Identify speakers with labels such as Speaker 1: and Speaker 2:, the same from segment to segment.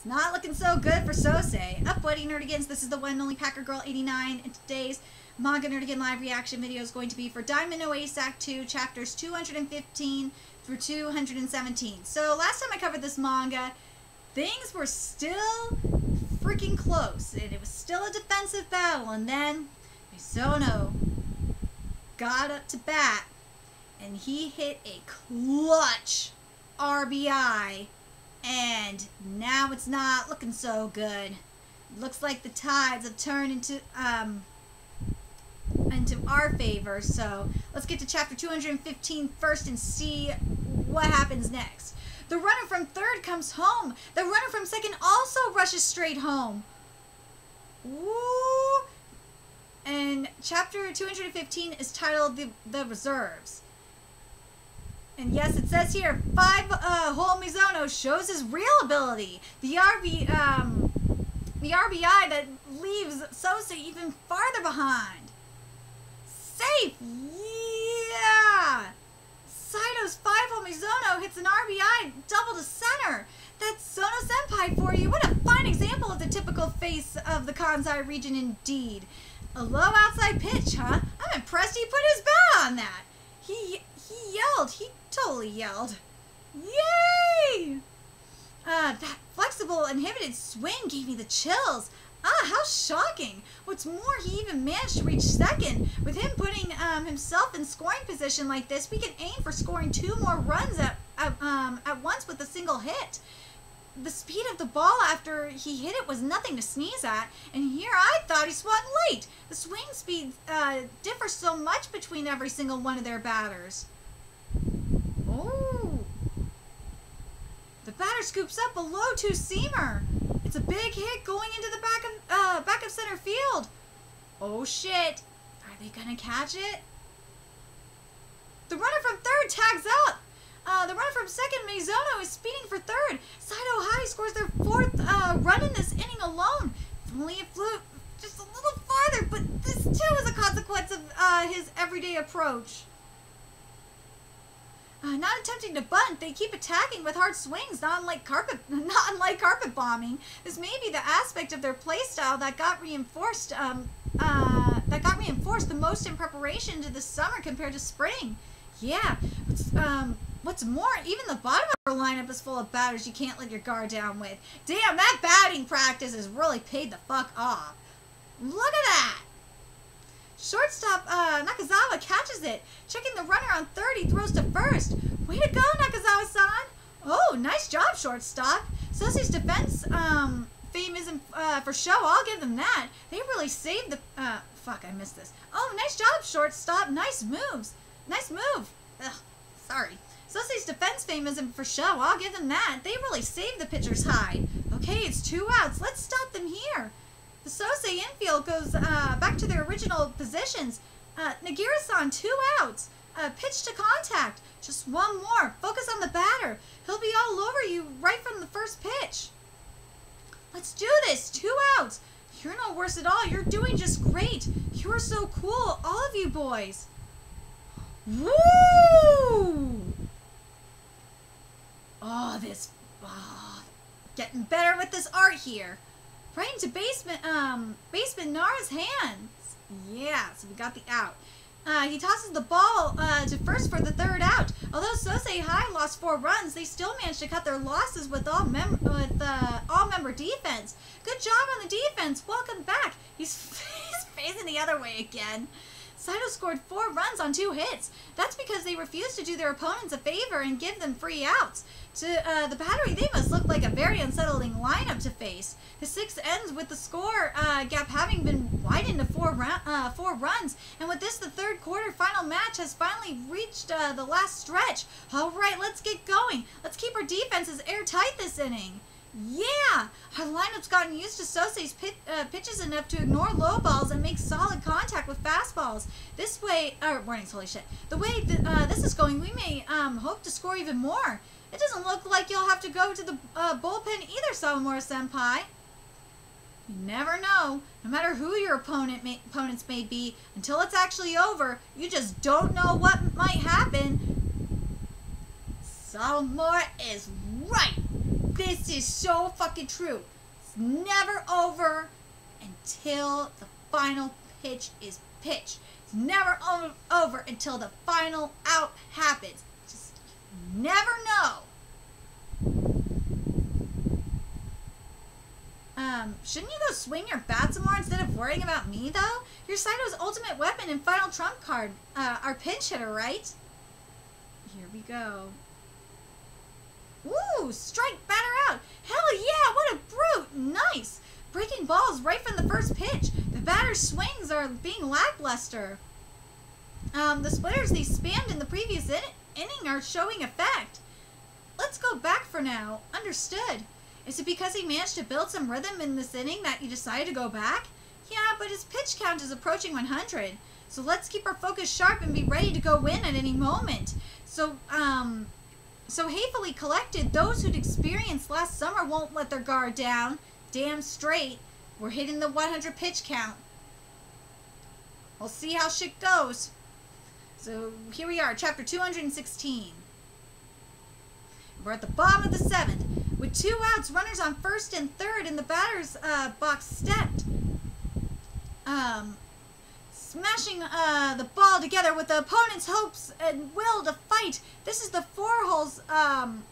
Speaker 1: It's not looking so good for Sosei. Up, Buddy Nerdigans. This is the one and only Packer Girl 89, and today's Manga Nerdigan live reaction video is going to be for Diamond Ace Act 2, chapters 215 through 217. So, last time I covered this manga, things were still freaking close, and it was still a defensive battle, and then Maezono got up to bat, and he hit a clutch RBI and now it's not looking so good. Looks like the tides have turned into um into our favor. So let's get to chapter 215 first and see what happens next. The runner from third comes home. The runner from second also rushes straight home. Woo! And chapter 215 is titled The, the Reserves. And yes, it says here, five uh, hole shows his real ability. The RB, um, the RBI that leaves Sosei even farther behind. Safe, yeah. Seido's five hole hits an RBI double to center. That's Zono Senpai for you. What a fine example of the typical face of the Kansai region indeed. A low outside pitch, huh? I'm impressed he put his bat on that. He he yelled. Yelled. Yay! Uh, that flexible, inhibited swing gave me the chills. Ah, how shocking! What's more, he even managed to reach second. With him putting um, himself in scoring position like this, we can aim for scoring two more runs at, at, um, at once with a single hit. The speed of the ball after he hit it was nothing to sneeze at, and here I thought he swung late. The swing speed uh, differs so much between every single one of their batters. The batter scoops up a low two seamer. It's a big hit going into the back of uh, back of center field. Oh shit! Are they gonna catch it? The runner from third tags up. Uh, the runner from second, Maezono, is speeding for third. Seido High scores their fourth uh, run in this inning alone. If only it flew just a little farther, but this too is a consequence of uh, his everyday approach. Uh, not attempting to bunt, they keep attacking with hard swings, not unlike carpet, not unlike carpet bombing. This may be the aspect of their playstyle that got reinforced, um, uh, that got reinforced the most in preparation to the summer compared to spring. Yeah, um, what's more, even the bottom of our lineup is full of batters you can't let your guard down with. Damn, that batting practice has really paid the fuck off. Look at that! Shortstop uh, Nakazawa catches it. Checking the runner on third, he throws to first. Way to go, Nakazawa-san. Oh, nice job, shortstop. Sosei's defense um, fame isn't uh, for show. I'll give them that. They really saved the... Uh, fuck, I missed this. Oh, nice job, shortstop. Nice moves. Nice move. Ugh, sorry. Sosei's defense fame isn't for show. I'll give them that. They really saved the pitcher's hide. Okay, it's two outs. Let's stop them here. The Sosei infield goes uh, back to their original positions. Uh, Nagira-san, two outs. Uh, pitch to contact. Just one more. Focus on the batter. He'll be all over you right from the first pitch. Let's do this. Two outs. You're no worse at all. You're doing just great. You're so cool. All of you boys. Woo! Oh, this... Oh, getting better with this art here. Right into baseman, um, baseman Nara's hands. Yeah, so we got the out. Uh, he tosses the ball uh, to first for the third out. Although Sosei High lost four runs, they still managed to cut their losses with all mem with uh, all member defense. Good job on the defense. Welcome back. He's, he's facing the other way again. Seido scored four runs on two hits. That's because they refused to do their opponents a favor and give them free outs. To uh, the battery, they must look like a very unsettling lineup to face. The sixth ends with the score uh, gap having been widened to four, uh, four runs, and with this, the third quarter final match has finally reached uh, the last stretch. All right, let's get going. Let's keep our defenses airtight this inning. Yeah! Our lineup's gotten used to Sosei's pit, uh, pitches enough to ignore low balls and make solid contact with fastballs. This way, uh, warnings, holy shit. The way th uh, this is going, we may um, hope to score even more. It doesn't look like you'll have to go to the uh, bullpen either, Sawamura-senpai. You never know. No matter who your opponent may, opponents may be, until it's actually over, you just don't know what might happen. Sawamura is right. This is so fucking true. It's never over until the final pitch is pitched. It's never over until the final out happens. Just never know. Um, shouldn't you go swing your bat some more instead of worrying about me, though? You're Seido's ultimate weapon and final trump card. Uh, our pinch hitter, right? Here we go. Ooh, strike batter out. Hell yeah, what a brute. Nice. Breaking balls right from the first pitch. The batter's swings are being lackluster. Um, the splitters they spammed in the previous in- inning are showing effect. Let's go back for now. Understood. Is it because he managed to build some rhythm in this inning that you decided to go back? Yeah, but his pitch count is approaching 100. So let's keep our focus sharp and be ready to go win at any moment. So, um, so hatefully collected, those who'd experienced last summer won't let their guard down. Damn straight. We're hitting the 100 pitch count. We'll see how shit goes. So here we are, chapter 216. We're at the bottom of the seventh. With two outs, runners on first and third, and the batter's uh, box stepped. Um, smashing uh, the ball together with the opponent's hopes and will to fight. This is the four holes um,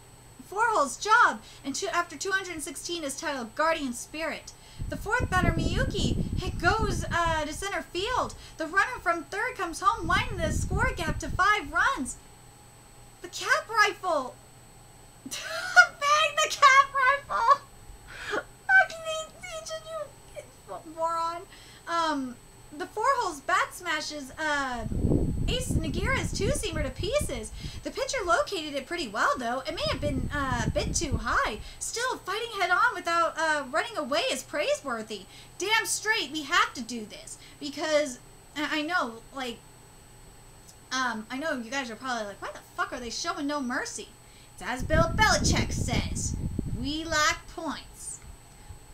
Speaker 1: four holes job, and two, after 216 is titled Guardian Spirit. The fourth batter, Miyuki, it goes uh, to center field. The runner from third comes home, widening the score gap to five runs. The cap rifle. Bang the cap rifle. Fucking teaching you, moron. Um, the four holes bat smashes uh, Ace Nagira's two seamer to pieces. The pitcher located it pretty well, though. It may have been uh, a bit too high. Still, fighting head on without uh, running away is praiseworthy. Damn straight, we have to do this because I know, like, um, I know you guys are probably like, why the fuck are they showing no mercy? It's as Bill Belichick says, we lack points.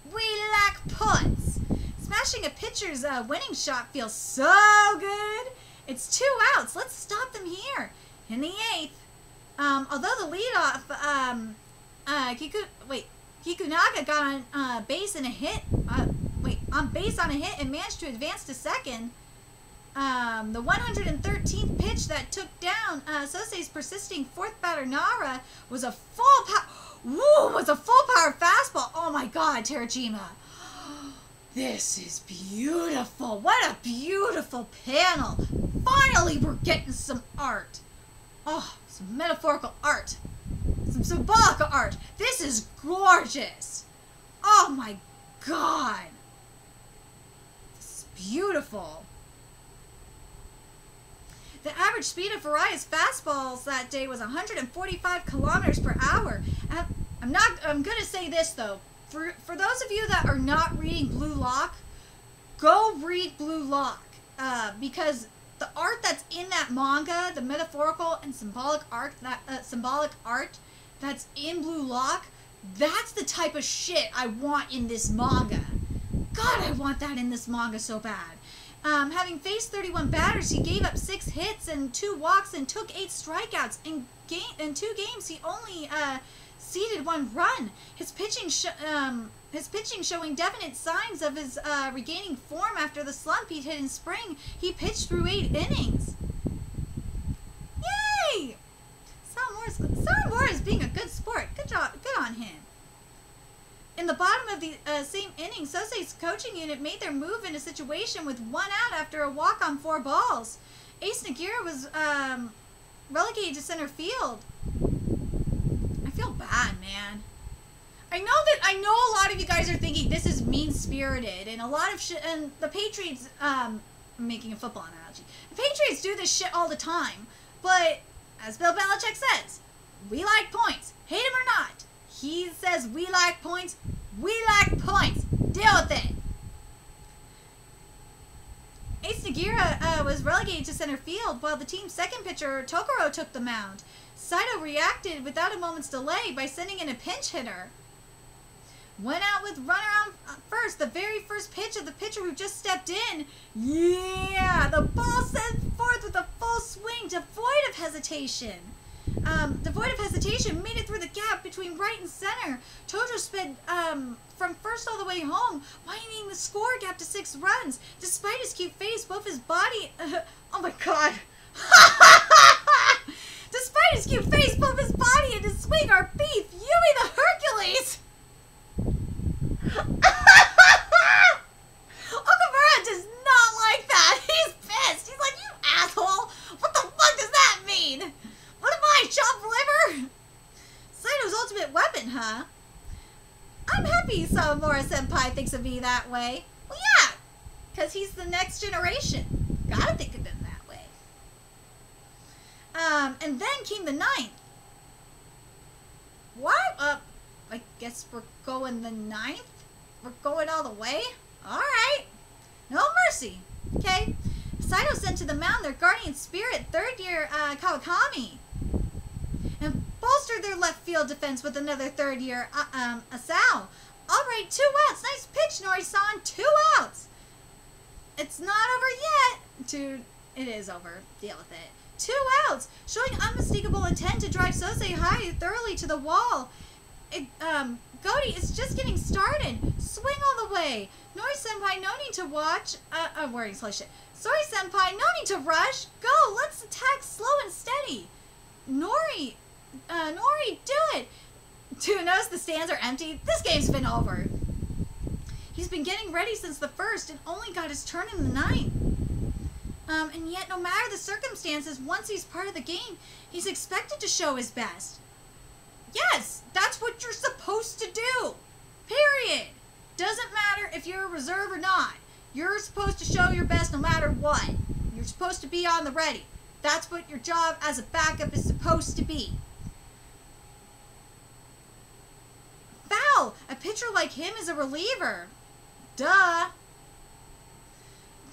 Speaker 1: We lack points. Smashing a pitcher's uh, winning shot feels so good. It's two outs. Let's stop them here. In the eighth, um, although the leadoff, um, uh, Kiku, wait, Kikunaga got on uh, base in a hit, uh, wait, on base on a hit and managed to advance to second. Um, the 113th pitch that took down uh, Sosei's persisting fourth batter Nara was a full power. Woo! Was a full power fastball. Oh my God, Terajima. This is beautiful. What a beautiful panel. Finally, we're getting some art. Oh, some metaphorical art. Some symbolic art. This is gorgeous. Oh my God. This is beautiful. The average speed of Furuya's fastballs that day was 145 kilometers per hour. Uh, I'm not. I'm gonna say this though. For for those of you that are not reading Blue Lock, go read Blue Lock uh, because the art that's in that manga, the metaphorical and symbolic art that uh, symbolic art that's in Blue Lock, that's the type of shit I want in this manga. God, I want that in this manga so bad. Um, having faced 31 batters, he gave up six hits and two walks and took eight strikeouts. In game in two games, he only uh, ceded one run. His pitching, um, his pitching showing definite signs of his uh, regaining form after the slump he'd hit in spring. He pitched through eight innings. Yay! Sawamura is being a good sport. Good job. Good on him. In the bottom of the uh, same inning, Sosei's coaching unit made their move in a situation with one out after a walk on four balls. Ace Nagira was um, relegated to center field. Bad, man. I know that I know a lot of you guys are thinking this is mean spirited, and a lot of shit. And the Patriots, um, I'm making a football analogy. The Patriots do this shit all the time, but as Bill Belichick says, we like points, hate him or not. He says we like points. We like points. Deal with it. Ace Nagira uh, was relegated to center field while the team's second pitcher, Tokoro, took the mound. Seido reacted without a moment's delay by sending in a pinch hitter. Went out with runner on first, the very first pitch of the pitcher who just stepped in. Yeah, the ball sent forth with a full swing, devoid of hesitation. Um, devoid of hesitation, made it through the gap between right and center. Tojo sped um, from first all the way home, widening the score gap to six runs. Despite his cute face, both his body. Uh, oh my god. Despite his cute face, both his body and his swing are beef. Yui the Hercules. Okumura does not like that. He's pissed. He's like, you asshole. What the fuck does that mean? What am I, chopped liver? Seido's ultimate weapon, huh? I'm happy Sawamura Senpai thinks of me that way. Well, yeah, because he's the next generation. Gotta think of him that way. Um, and then came the ninth. What? Uh, I guess we're going the ninth? We're going all the way? Alright. No mercy. Okay. Seido sent to the mound their guardian spirit, third year uh, Kawakami. And bolstered their left field defense with another third year uh, um, Asao. Alright, two outs. Nice pitch, Nori-san. Two outs. It's not over yet. Dude, it is over. Deal with it. Two outs, showing unmistakable intent to drive Sosei high thoroughly to the wall. It, um, is just getting started. Swing all the way. Nori Senpai, no need to watch. Uh, uh, wording slow shit. Sorry, Senpai, no need to rush. Go, let's attack slow and steady. Nori, uh, Nori, do it. To notice the stands are empty, this game's been over. He's been getting ready since the first and only got his turn in the ninth. Um, and yet, no matter the circumstances, once he's part of the game, he's expected to show his best. Yes, that's what you're supposed to do. Period. Doesn't matter if you're a reserve or not. You're supposed to show your best no matter what. You're supposed to be on the ready. That's what your job as a backup is supposed to be. Foul! A pitcher like him is a reliever. Duh.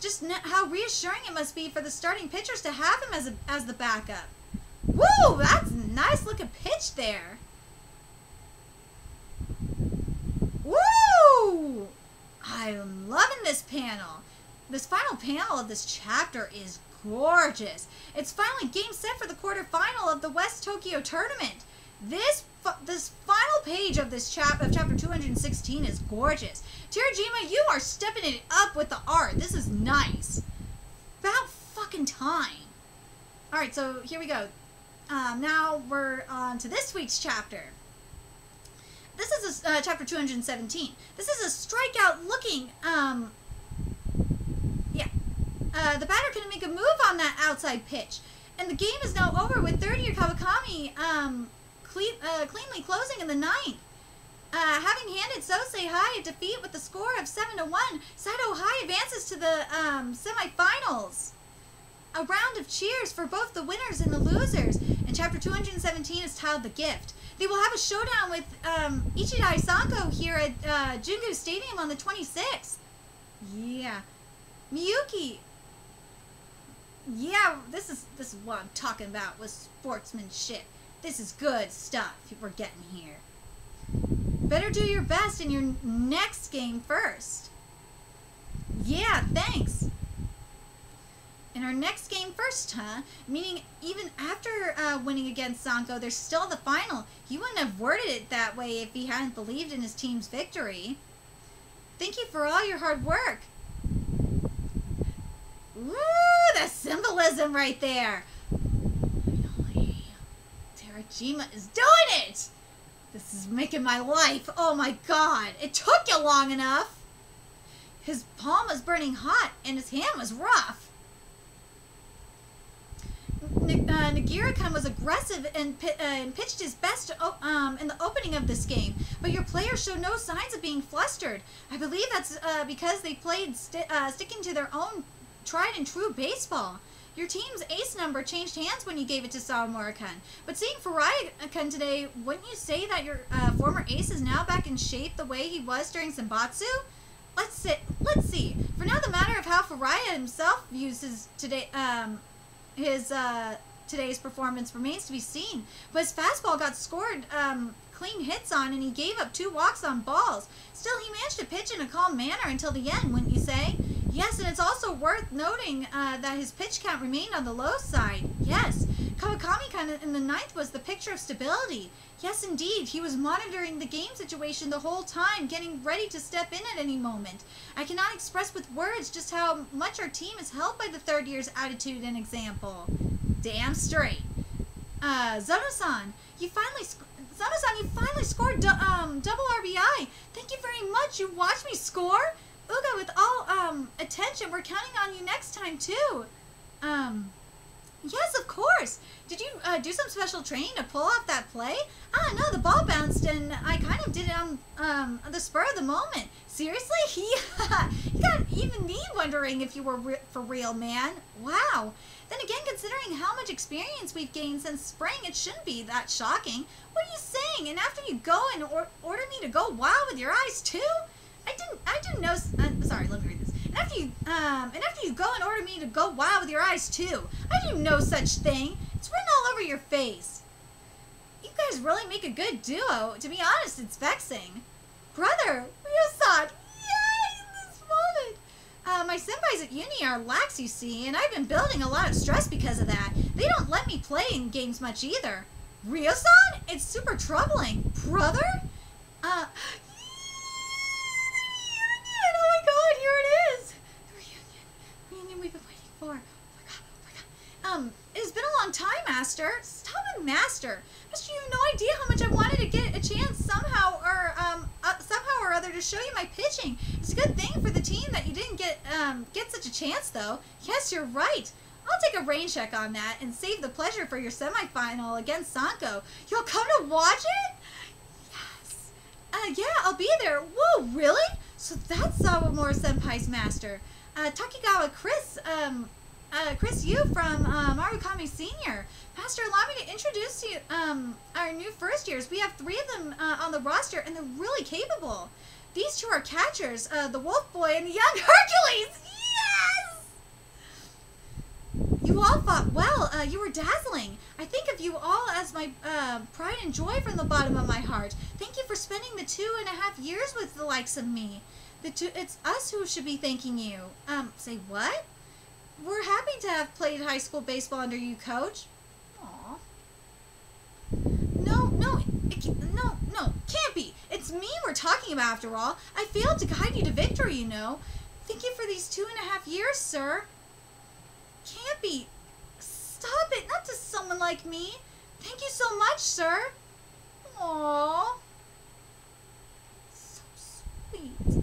Speaker 1: Just how reassuring it must be for the starting pitchers to have him as, a, as the backup. Woo! That's a nice looking pitch there. Woo! I'm loving this panel. This final panel of this chapter is gorgeous. It's finally game set for the quarterfinal of the West Tokyo tournament. This this page of this chap of chapter 216 is gorgeous. Terajima, you are stepping it up with the art. This is nice. About fucking time. All right, so here we go. Um, now we're on to this week's chapter. This is a, uh, chapter 217. This is a strikeout looking, um, yeah. Uh, the batter can make a move on that outside pitch. And the game is now over with third year Kawakami um, uh, cleanly closing in the ninth. Uh, having handed Sosei High a defeat with the score of 7 to 1, Seido High advances to the um, semifinals. A round of cheers for both the winners and the losers. And chapter 217 is titled The Gift. They will have a showdown with um, Ichidai Sanko here at uh, Jingu Stadium on the 26th. Yeah. Miyuki. Yeah, this is this is what I'm talking about with sportsmanship. This is good stuff we're getting here. Better do your best in your next game first. Yeah, thanks. In our next game first, huh? Meaning, even after uh, winning against Sanko, there's still the final. He wouldn't have worded it that way if he hadn't believed in his team's victory. Thank you for all your hard work. Ooh, the symbolism right there. Terajima is doing it! This is making my life. Oh my god, it took you long enough. His palm was burning hot and his hand was rough uh, Nagira-kun was aggressive and, uh, and, pitched his best um, in the opening of this game, but your players showed no signs of being flustered. I believe that's uh, because they played uh, sticking to their own tried and true baseball. Your team's ace number changed hands when you gave it to Sawamura-kun. But seeing Furuya-kun today, wouldn't you say that your uh, former ace is now back in shape the way he was during Senbatsu? Let's sit. Let's see. For now, the matter of how Furuya himself views his today um, his uh, today's performance remains to be seen. But his fastball got scored um, clean hits on, and he gave up two walks on balls. Still, he managed to pitch in a calm manner until the end, wouldn't you say? Yes, and it's also worth noting uh, that his pitch count remained on the low side. Yes, Kawakami in the ninth was the picture of stability. Yes, indeed, he was monitoring the game situation the whole time, getting ready to step in at any moment. I cannot express with words just how much our team is helped by the third year's attitude and example. Damn straight. Uh, Zono-san, you finally, Zono-san, you finally scored du- um, double RBI. Thank you very much. You watched me score. Uga, with all um attention, we're counting on you next time too. Um, yes, of course. Did you uh, do some special training to pull off that play? Ah, no, the ball bounced and I kind of did it on um the spur of the moment. Seriously, he got even me wondering if you were re- for real, man. Wow. Then again, considering how much experience we've gained since spring, it shouldn't be that shocking. What are you saying? And after you go and or- order me to go wild with your eyes too? I didn't. I didn't know. Uh, sorry, let me read this. And after you, um, and after you go and order me to go wild with your eyes too, I didn't know such thing. It's written all over your face. You guys really make a good duo. To be honest, it's vexing. Brother, Ryo-san, yay! This moment. Uh, my senpais at uni are lax, you see, and I've been building a lot of stress because of that. They don't let me play in games much either. Ryo-san, it's super troubling. Brother? Uh, reunion! Oh my god, here it is! The reunion. Reunion we've been waiting for. Oh my god, oh my Um, it's been a long time, Master. Stop it, Master. Master, you have no idea how much I wanted to get a chance somehow or um uh, somehow or other to show you my pitching. It's a good thing for the team that you didn't get um get such a chance though. Yes, you're right. I'll take a rain check on that and save the pleasure for your semifinal against Sanko. You'll come to watch it? Yes. Uh, yeah, I'll be there. Whoa, really? So that's Sawamura Senpai's master. Uh, Takigawa Chris, um, uh, Chris Yu from Marukami Senior. Pastor, allow me to introduce you, um, our new first years. We have three of them uh, on the roster, and they're really capable. These two are catchers, uh, the Wolf Boy and the Young Hercules. Yes! You all fought well. Uh, you were dazzling. I think of you all as my uh, pride and joy from the bottom of my heart. Thank you for spending the two and a half years with the likes of me. The two, it's us who should be thanking you. Um, say what? We're happy to have played high school baseball under you, Coach. Aw. No, no, no, no, can't be. It's me we're talking about after all. I failed to guide you to victory, you know. Thank you for these two and a half years, sir. Can't be. Stop it, not to someone like me. Thank you so much, sir. Aww. So sweet.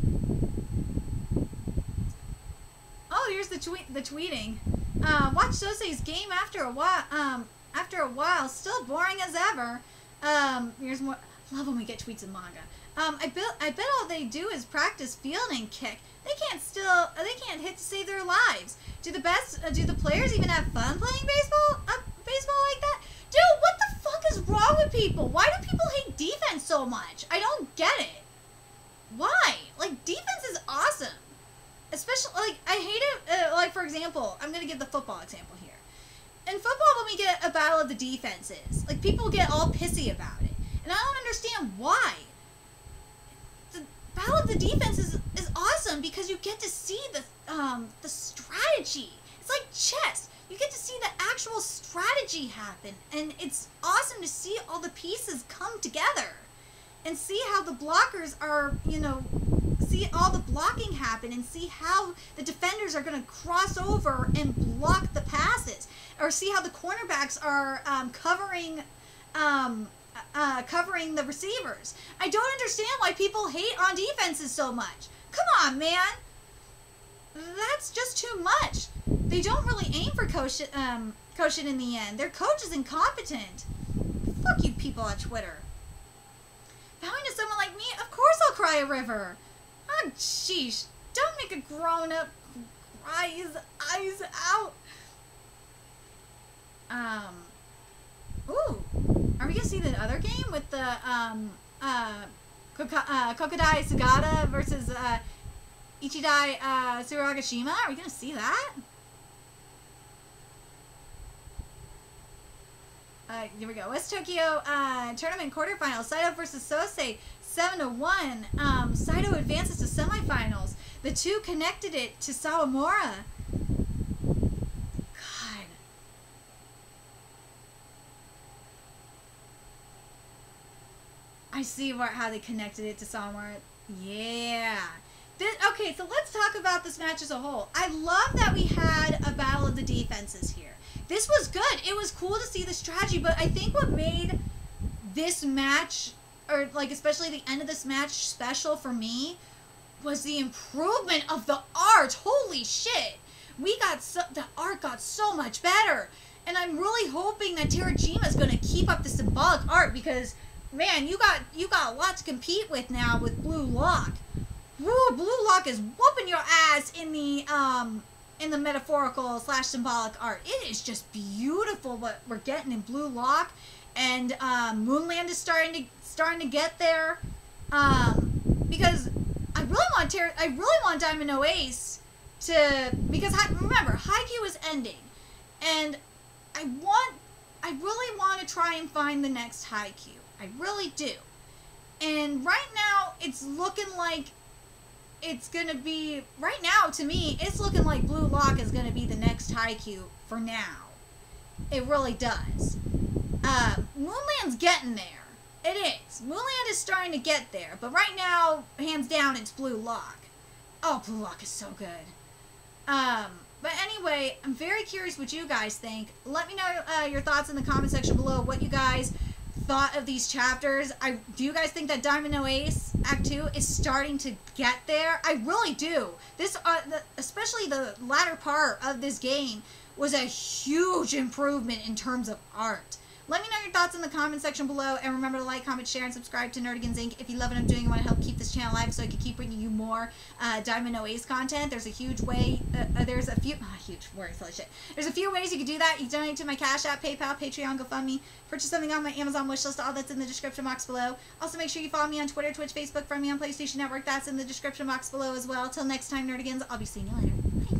Speaker 1: Oh, here's the tweet. The tweeting. Uh, watch Sosei's game after a while. Um, after a while, still boring as ever. Um, here's more. Love when we get tweets in manga. Um, I bet I bet all they do is practice fielding kick. They can't still. They can't hit to save their lives. Do the best? Uh, do the players even have fun playing baseball? Uh, baseball like that? Dude, what the fuck is wrong with people? Why do people hate defense so much? I don't get it. Why? Like defense is awesome. Especially like I hate it. Uh, like for example, I'm gonna give the football example here. In football, when we get a battle of the defenses, like people get all pissy about it, and I don't understand why. The battle of the defenses is, is awesome because you get to see the um the strategy. It's like chess. You get to see the actual strategy happen, and it's awesome to see all the pieces come together, and see how the blockers are, you know, see all the blocking happen and see how the defenders are going to cross over and block the passes or see how the cornerbacks are um, covering um, uh, covering the receivers. I don't understand why people hate on defenses so much. Come on man. That's just too much. They don't really aim for quotient, um, quotient in the end. Their coach is incompetent. Fuck you people on twitter. Bowing to someone like me of course i'll cry a river Oh, sheesh. Don't make a grown up cry his eyes out. Um. Ooh. Are we gonna see the other game with the, um, uh, uh Kokodai Sugata versus, uh, Ichidai, uh, Suragashima? Are we gonna see that? Uh, here we go. West Tokyo uh, tournament quarterfinals. Seido versus Sosei, seven to one. Um, Seido advances to semifinals. The two connected it to Sawamura. God. I see how they connected it to Sawamura. Yeah. This, okay, so let's talk about this match as a whole. I love that we had a battle of the defenses here. This was good. It was cool to see the strategy, but I think what made this match or like especially the end of this match, special for me was the improvement of the art. Holy shit! We got so the art got so much better, and I'm really hoping that Terajima is going to keep up the symbolic art because, man, you got you got a lot to compete with now with Blue Lock. Woo, Blue Lock is whooping your ass in the um in the metaphorical slash symbolic art. It is just beautiful what we're getting in Blue Lock, and um, Moonland is starting to starting to get there. Um, because I really want Ter- I really want Diamond Ace to because remember Haikyuu is ending, and I want I really want to try and find the next Haikyuu. I really do. And right now it's looking like it's gonna be right now to me it's looking like Blue Lock is gonna be the next Haikyuu for now. It really does. Uh, Moonland's getting there. It is. Moonland is starting to get there, but right now, hands down, it's Blue Lock. Oh, Blue Lock is so good. Um, but anyway, I'm very curious what you guys think. Let me know uh, your thoughts in the comment section below. What you guys thought of these chapters. I do you guys think that Diamond No Ace Act Two is starting to get there? I really do. This, uh, the, especially the latter part of this game, was a huge improvement in terms of art. Let me know your thoughts in the comment section below, and remember to like, comment, share, and subscribe to Nerdigans Inc. If you love what I'm doing and want to help keep this channel alive so I can keep bringing you more uh, Diamond No Ace content, there's a huge way, uh, uh, there's a few, oh, huge, word, full of shit. There's a few ways you can do that. You donate to my Cash App, PayPal, Patreon, GoFundMe, purchase something on my Amazon wishlist, all that's in the description box below. Also, make sure you follow me on Twitter, Twitch, Facebook, friend me on PlayStation Network, that's in the description box below as well. Till next time, Nerdigans, I'll be seeing you later. Bye.